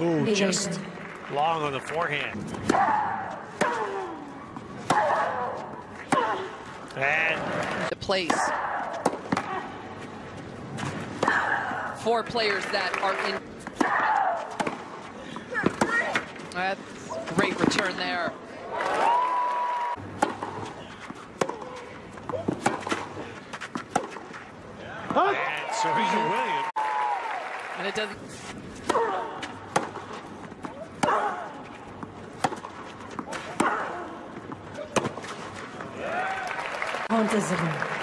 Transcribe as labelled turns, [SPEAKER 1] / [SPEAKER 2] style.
[SPEAKER 1] Ooh, just long on the forehand. And
[SPEAKER 2] the place. Four players that are in. That's great return there.
[SPEAKER 1] and Serena Williams.
[SPEAKER 2] And it doesn't.
[SPEAKER 3] Ponta Zero.